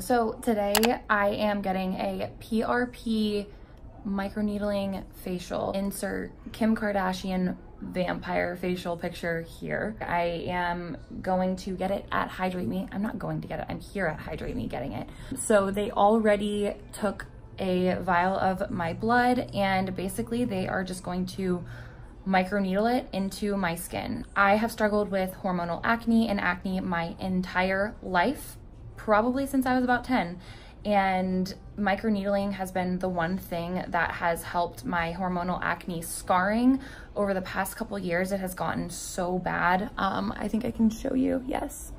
So today I am getting a PRP microneedling facial. Insert Kim Kardashian vampire facial picture here. I am going to get it at Hydrate Me. I'm not going to get it, I'm here at Hydrate Me getting it. So they already took a vial of my blood and basically they are just going to microneedle it into my skin. I have struggled with hormonal acne and acne my entire life, probably since I was about 10. And microneedling has been the one thing that has helped my hormonal acne scarring over the past couple years. It has gotten so bad. Um, I think I can show you, yes.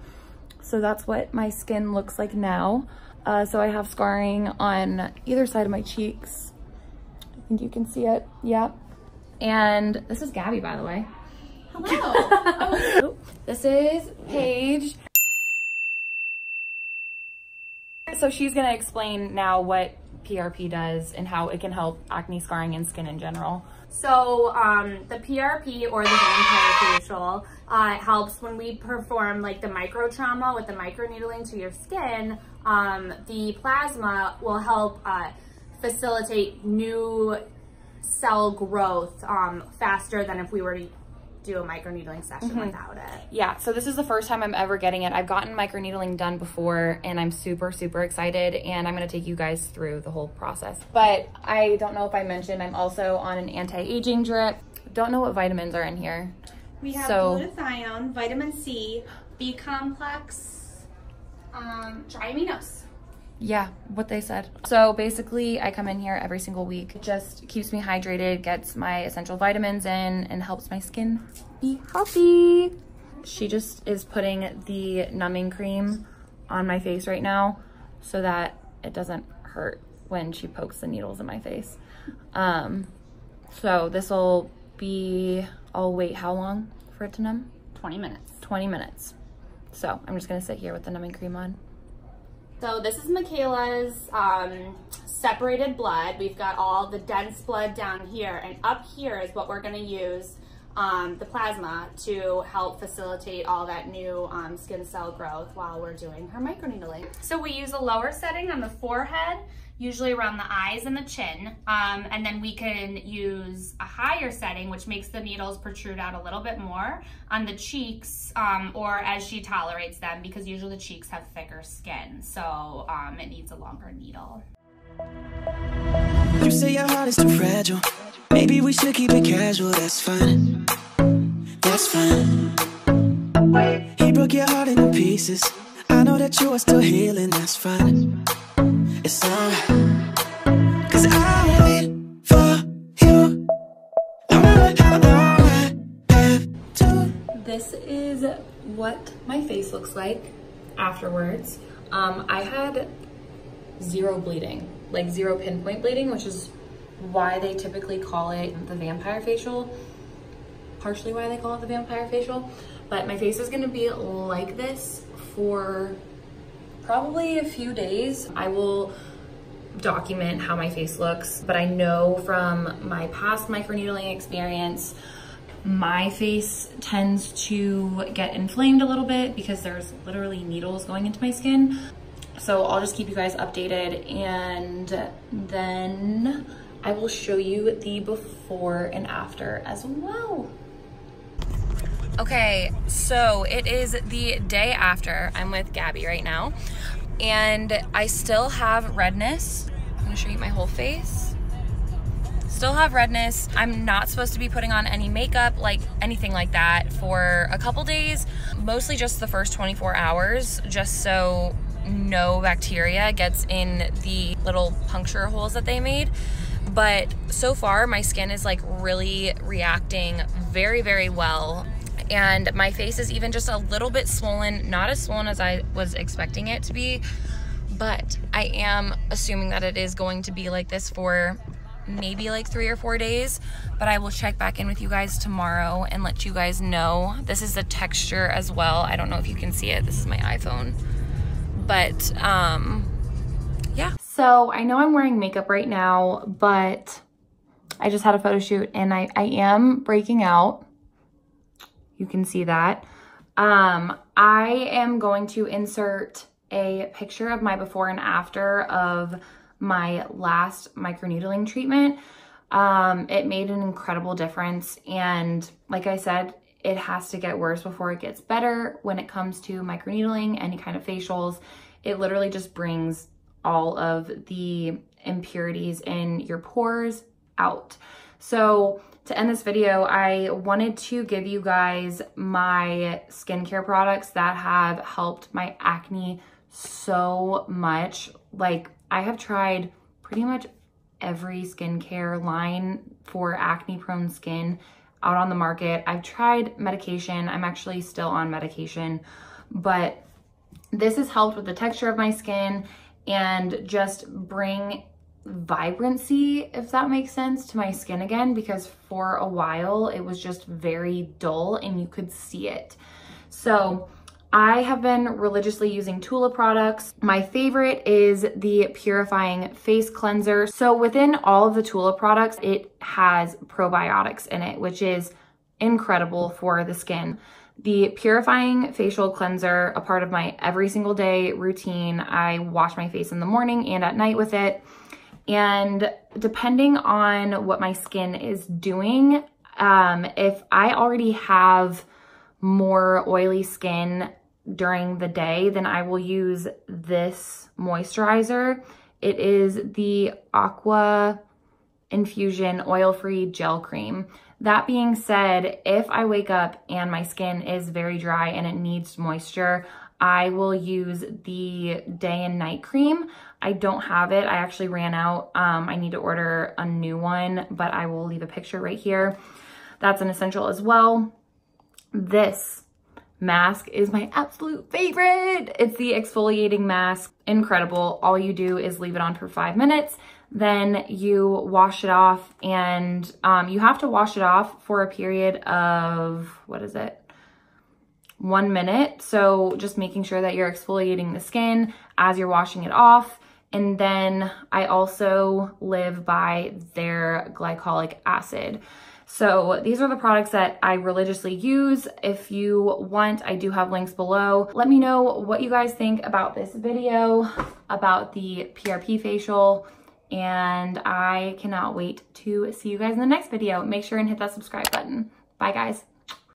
So that's what my skin looks like now. Uh, so I have scarring on either side of my cheeks. I think you can see it, yeah. And this is Gabby, by the way. Hello. this is Paige. So she's gonna explain now what PRP does and how it can help acne scarring and skin in general. So um, the PRP or the vampire facial uh, helps when we perform like the micro trauma with the micro needling to your skin. Um, the plasma will help uh, facilitate new cell growth um, faster than if we were to do a microneedling session mm -hmm. without it. Yeah, so this is the first time I'm ever getting it. I've gotten microneedling done before and I'm super, super excited and I'm gonna take you guys through the whole process. But I don't know if I mentioned, I'm also on an anti-aging drip. Don't know what vitamins are in here. We have so, glutathione, vitamin C, B-complex, um, triaminos yeah, what they said. So basically I come in here every single week. It just keeps me hydrated, gets my essential vitamins in and helps my skin be healthy. She just is putting the numbing cream on my face right now so that it doesn't hurt when she pokes the needles in my face. Um, so this will be, I'll wait how long for it to numb? 20 minutes. 20 minutes. So I'm just gonna sit here with the numbing cream on. So this is Michaela's um, separated blood. We've got all the dense blood down here and up here is what we're gonna use um, the plasma to help facilitate all that new um, skin cell growth while we're doing her microneedling. So we use a lower setting on the forehead usually around the eyes and the chin. Um, and then we can use a higher setting, which makes the needles protrude out a little bit more on the cheeks um, or as she tolerates them because usually the cheeks have thicker skin. So um, it needs a longer needle. You say your heart is too fragile. Maybe we should keep it casual, that's fine. That's fine. He broke your heart into pieces. I know that you are still healing, that's fine it's alright Cause I wait for you This is what my face looks like afterwards. Um, I had zero bleeding, like zero pinpoint bleeding, which is why they typically call it the vampire facial. Partially why they call it the vampire facial. But my face is gonna be like this for probably a few days. I will document how my face looks, but I know from my past microneedling experience, my face tends to get inflamed a little bit because there's literally needles going into my skin. So I'll just keep you guys updated and then I will show you the before and after as well. Okay, so it is the day after. I'm with Gabby right now. And I still have redness. I'm gonna show you my whole face. Still have redness. I'm not supposed to be putting on any makeup, like anything like that for a couple days. Mostly just the first 24 hours, just so no bacteria gets in the little puncture holes that they made but so far my skin is like really reacting very very well and my face is even just a little bit swollen, not as swollen as I was expecting it to be, but I am assuming that it is going to be like this for maybe like three or four days, but I will check back in with you guys tomorrow and let you guys know. This is the texture as well. I don't know if you can see it. This is my iPhone, but um, yeah. So I know I'm wearing makeup right now, but I just had a photo shoot and I, I am breaking out. You can see that. Um, I am going to insert a picture of my before and after of my last microneedling treatment. Um, it made an incredible difference. And like I said, it has to get worse before it gets better when it comes to microneedling, any kind of facials. It literally just brings all of the impurities in your pores out. So to end this video, I wanted to give you guys my skincare products that have helped my acne so much. Like I have tried pretty much every skincare line for acne prone skin out on the market. I've tried medication. I'm actually still on medication, but this has helped with the texture of my skin and just bring vibrancy, if that makes sense, to my skin again, because for a while it was just very dull and you could see it. So I have been religiously using Tula products. My favorite is the Purifying Face Cleanser. So within all of the Tula products, it has probiotics in it, which is incredible for the skin. The Purifying Facial Cleanser, a part of my every single day routine. I wash my face in the morning and at night with it. And depending on what my skin is doing, um, if I already have more oily skin during the day, then I will use this moisturizer. It is the Aqua Infusion Oil-Free Gel Cream. That being said, if I wake up and my skin is very dry and it needs moisture, I will use the day and night cream. I don't have it. I actually ran out. Um, I need to order a new one, but I will leave a picture right here. That's an essential as well. This mask is my absolute favorite. It's the exfoliating mask. Incredible. All you do is leave it on for five minutes. Then you wash it off and um, you have to wash it off for a period of, what is it? one minute. So just making sure that you're exfoliating the skin as you're washing it off. And then I also live by their glycolic acid. So these are the products that I religiously use. If you want, I do have links below. Let me know what you guys think about this video, about the PRP facial, and I cannot wait to see you guys in the next video. Make sure and hit that subscribe button. Bye guys.